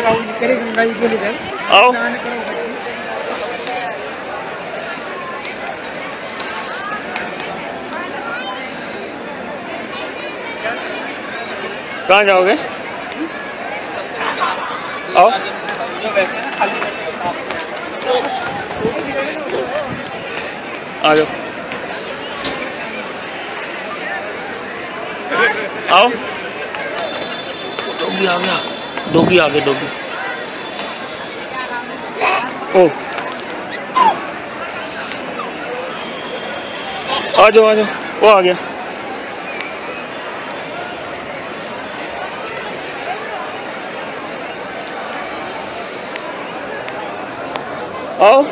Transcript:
काही आओ। कहाँ जाओगे? आओ। आ जाओ। आओ। डोगी आ गया। डोगी आ गया डोगी। ओ। आ जाओ आ जाओ। वो आ गया। आओ।